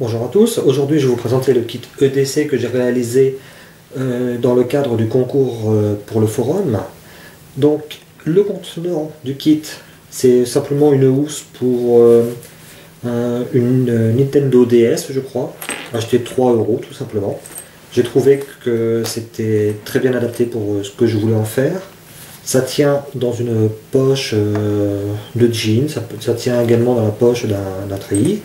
Bonjour à tous, aujourd'hui je vais vous présenter le kit EDC que j'ai réalisé euh, dans le cadre du concours euh, pour le forum. Donc le contenant du kit c'est simplement une housse pour euh, une Nintendo DS je crois, acheté 3 euros tout simplement. J'ai trouvé que c'était très bien adapté pour ce que je voulais en faire. Ça tient dans une poche de jean, ça, ça, tient également dans la poche d'un treillis.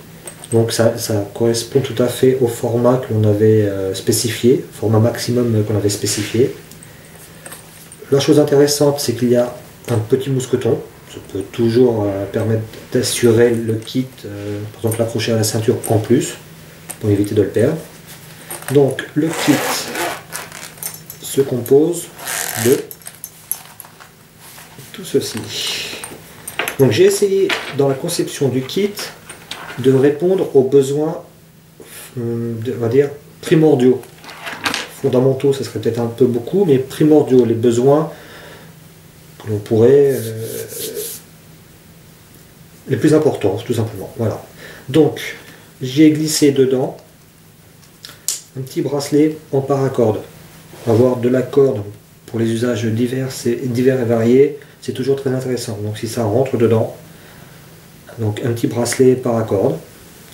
Donc ça, correspond tout à fait au format que l'on avait euh, spécifié, format maximum qu'on avait spécifié. La chose intéressante, c'est qu'il y a un petit mousqueton. Ça peut toujours euh, permettre d'assurer le kit, euh, par exemple l'accrocher à la ceinture en plus, pour éviter de le perdre. Donc le kit se compose de tout ceci. Donc j'ai essayé dans la conception du kit de répondre aux besoins, hum, on va dire, primordiaux. Fondamentaux, ça serait peut-être un peu beaucoup, mais primordiaux, les besoins que l'on pourrait... Euh, les plus importants, tout simplement. Voilà. Donc, j'ai glissé dedans un petit bracelet en paracorde. Avoir de la corde pour les usages divers et, divers et variés, c'est toujours très intéressant. Donc si ça rentre dedans, donc un petit bracelet paracorde,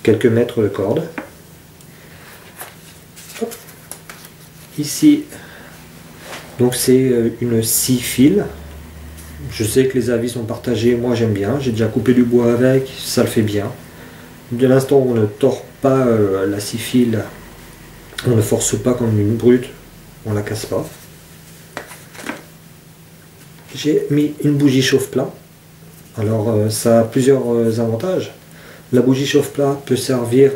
quelques mètres de corde. Ici, donc c'est euh, une scie. Je sais que les avis sont partagés, moi j'aime bien. J'ai déjà coupé du bois avec, ça le fait bien. De l'instant où on ne tord pas euh, la scie on ne force pas comme une brute, on la casse pas. J'ai mis une bougie chauffe-plat alors euh, ça a plusieurs euh, avantages. La bougie chauffe-plat peut servir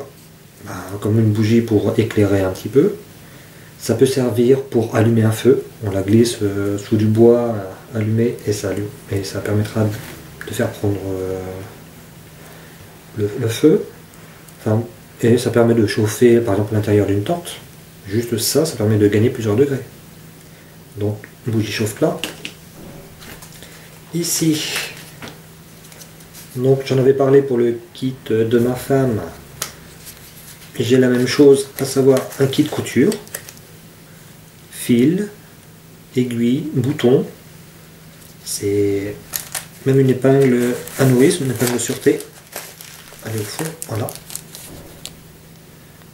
bah, comme une bougie pour éclairer un petit peu. Ça peut servir pour allumer un feu. On la glisse euh, sous du bois allumé et ça allume. Et ça permettra de faire prendre le, feu. et ça permet de chauffer par exemple l'intérieur d'une tente. Juste ça, ça permet de gagner plusieurs degrés. Donc bougie chauffe-plat. Ici, donc j'en avais parlé pour le kit de ma femme. J'ai la même chose, à savoir un kit couture, fil, aiguille, bouton. C'est même une épingle à nourrice, une épingle de sûreté. Allez au fond, voilà.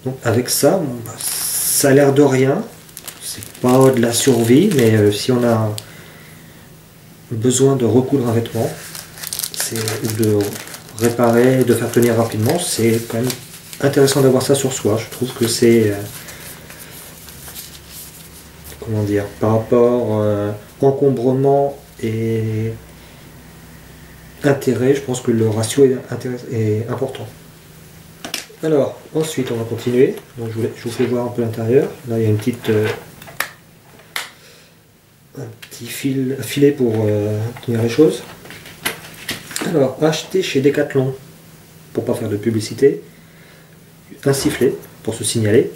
Donc avec ça, bah, ça a l'air de rien. C'est pas de la survie, mais euh, si on a besoin de recoudre un vêtement, ou de réparer, de faire tenir rapidement, c'est quand même intéressant d'avoir ça sur soi. Je trouve que c'est euh, comment dire par rapport euh, encombrement et intérêt, je pense que le ratio est, important. Alors, ensuite, on va continuer. Donc, je, vous fais voir un peu l'intérieur. Là, il y a une petite, euh, un petit fil, filet pour tenir les choses. Alors, acheter chez Decathlon, pour pas faire de publicité, un sifflet pour se signaler,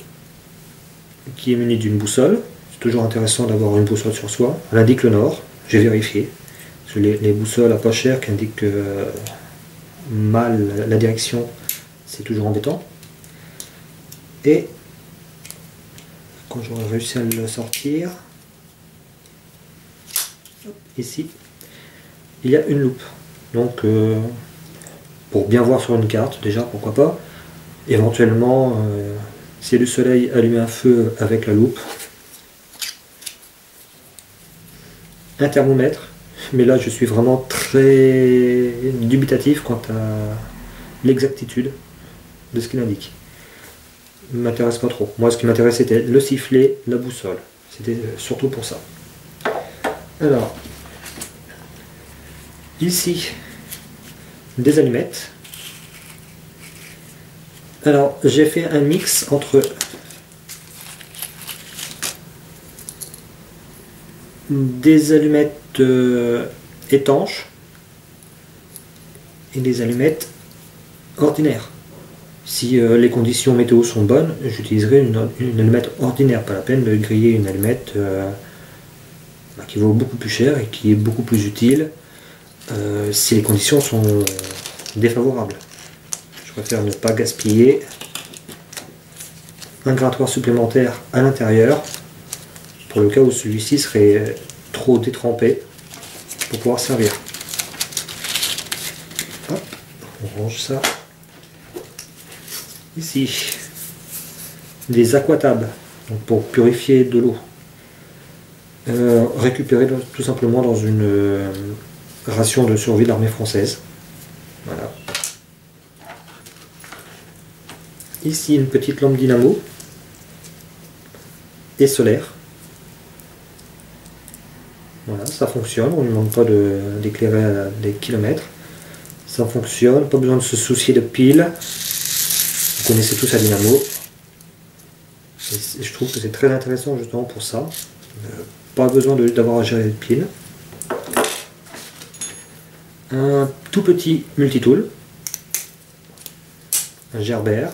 qui est muni d'une boussole. C'est toujours intéressant d'avoir une boussole sur soi. Elle indique le nord, j'ai vérifié. les, boussoles à pas cher qui indiquent euh, mal la direction, c'est toujours embêtant. Et quand j'aurai réussi à le sortir, ici, il y a une loupe. Donc, euh, pour bien voir sur une carte, déjà, pourquoi pas. Éventuellement, euh, si le soleil, allume un feu avec la loupe. Un thermomètre, mais là je suis vraiment très dubitatif quant à l'exactitude de ce qu'il indique. Ne m'intéresse pas trop. Moi, ce qui m'intéresse, c'était le sifflet, la boussole. C'était surtout pour ça. Alors, ici, des allumettes. Alors, j'ai fait un mix entre des allumettes euh, étanches et des allumettes ordinaires. Si euh, les conditions météo sont bonnes, j'utiliserai une, allumette ordinaire, pas la peine de griller une allumette euh, bah, qui vaut beaucoup plus cher et qui est beaucoup plus utile euh, si les conditions sont défavorables. Je préfère ne pas gaspiller un grattoir supplémentaire à l'intérieur pour le cas où celui-ci serait trop détrempé pour pouvoir servir. Hop, on range ça. Ici, des aquatables donc pour purifier de l'eau. Euh, récupéré tout simplement dans une ration de survie de l'armée française. Voilà. Ici une petite lampe dynamo et solaire. Voilà, ça fonctionne, on ne demande pas d'éclairer à des kilomètres. Ça fonctionne, pas besoin de se soucier de piles. Vous connaissez tous la dynamo. Je trouve que c'est très intéressant justement pour ça. Euh, pas besoin d'avoir à gérer les piles. Un tout petit multitool. Un gerbère.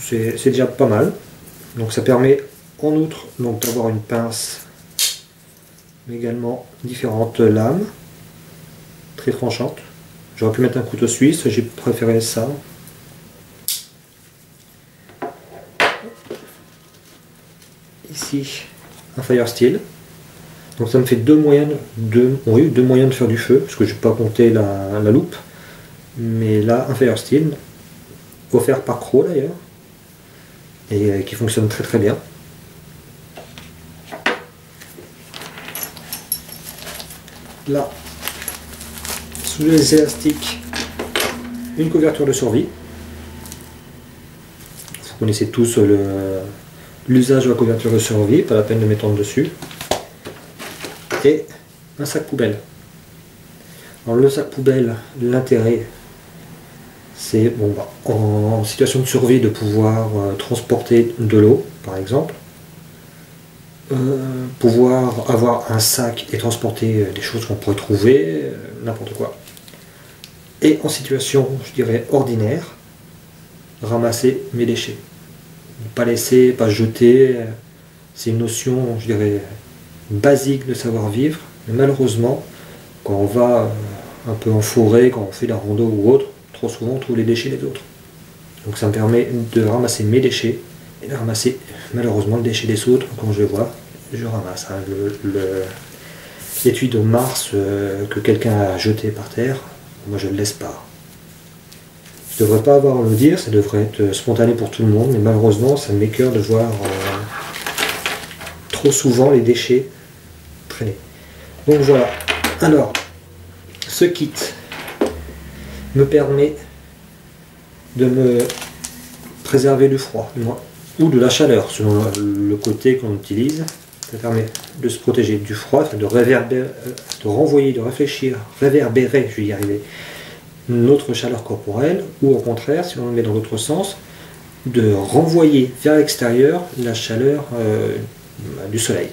C'est déjà pas mal. Donc ça permet en outre d'avoir une pince, mais également différentes lames, très tranchantes. J'aurais pu mettre un couteau suisse, j'ai préféré ça. Ici, un fire steel. Donc ça me fait deux moyens de, deux moyens de faire du feu, parce que je n'ai pas compté la, loupe. Mais là, un fire steel, offert par Crow d'ailleurs et euh, qui fonctionne très très bien. Là, sous les élastiques, une couverture de survie. Vous connaissez tous l'usage de la couverture de survie, pas la peine de mettre dessus. Un sac poubelle. Alors le sac poubelle, l'intérêt c'est bon, bah, en situation de survie de pouvoir euh, transporter de l'eau, par exemple, euh, pouvoir avoir un sac et transporter euh, des choses qu'on pourrait trouver, n'importe quoi. Et en situation, je dirais, ordinaire, ramasser mes déchets. Pas laisser, pas jeter, c'est une notion, je dirais, basique de savoir-vivre, mais malheureusement, quand on va un peu en forêt, quand on fait la rando ou autre, souvent on trouve les déchets des autres. Donc ça me permet de ramasser mes déchets et de ramasser malheureusement le déchet des autres. Quand je le vois, je ramasse. Hein, l'étui de Mars euh, que quelqu'un a jeté par terre, moi je ne le laisse pas. Je ne devrais pas avoir à le dire, ça devrait être spontané pour tout le monde, mais malheureusement ça m'écœure de voir euh, trop souvent les déchets Donc voilà. Alors, ce kit, me permet de me préserver du froid, ou de la chaleur, selon le côté qu'on utilise. Ça permet de se protéger du froid, de, réverbérer, de renvoyer, de réfléchir, réverbérer, je vais y arriver, notre chaleur corporelle, ou au contraire, si on le met dans l'autre sens, de renvoyer vers l'extérieur la chaleur euh, du soleil.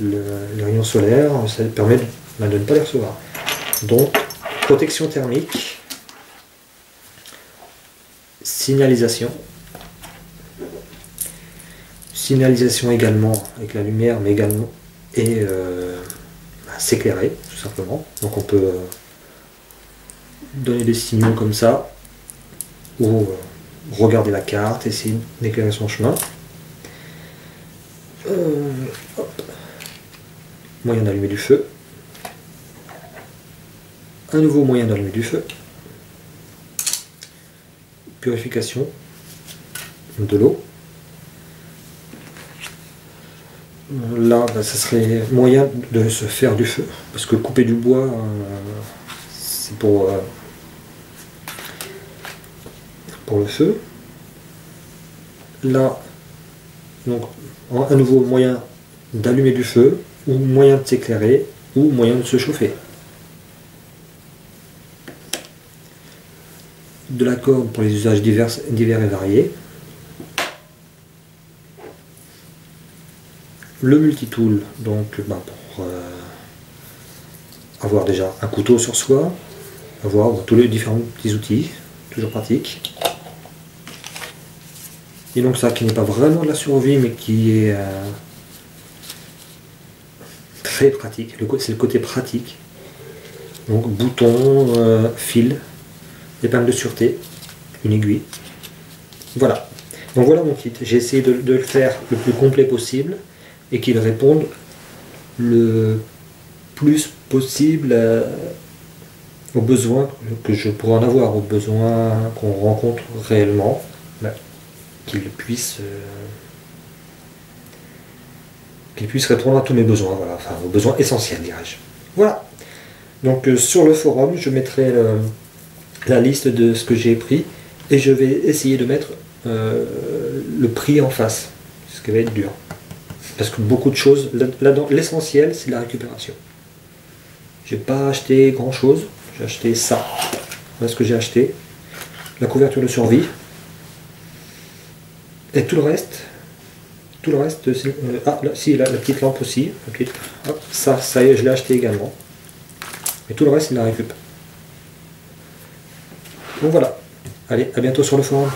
Le, les rayons solaires, ça permet de, bah, de ne pas les recevoir. Donc, protection thermique, signalisation. Signalisation également avec la lumière, mais également et euh, bah, s'éclairer tout simplement. Donc on peut euh, donner des signaux comme ça ou euh, regarder la carte, essayer d'éclairer son chemin. Moyen d'allumer du feu. Un nouveau moyen d'allumer du feu purification de l'eau. Là, bah, ça serait moyen de se faire du feu. Parce que couper du bois, euh, c'est pour, euh, pour le feu. Là, donc, un nouveau moyen d'allumer du feu, ou moyen de s'éclairer, ou moyen de se chauffer. de la corde pour les usages divers, divers et variés, le multitool donc bah, pour euh, avoir déjà un couteau sur soi, avoir tous les différents petits outils, toujours pratique. Et donc ça qui n'est pas vraiment de la survie mais qui est euh, pratique, c'est le côté pratique. Donc bouton, euh, fil, épingle de sûreté, une aiguille. Voilà. Donc voilà mon kit. J'ai essayé de, le faire le plus complet possible et qu'il réponde le plus possible à- aux besoins que je pourrais en avoir, aux besoins qu'on rencontre réellement, bah, qu'il puisse, euh, puisse répondre à tous mes besoins, voilà, enfin aux besoins essentiels, dirais-je. Voilà. Donc euh, sur le forum, je mettrai la liste de ce que j'ai pris et je vais essayer de mettre euh, le prix en face, ce qui va être dur. Parce que beaucoup de choses, là- là-dedans, l'essentiel c'est la récupération. J'ai pas acheté grand chose, j'ai acheté ça. Voilà ce que j'ai acheté. La couverture de survie. Et tout le reste, tout le reste, euh, ah là, si, la, petite lampe aussi. la petite- ça, ça y est, je l'ai acheté également. Et tout le reste, de la récup. Donc voilà. Allez, à bientôt sur le forum.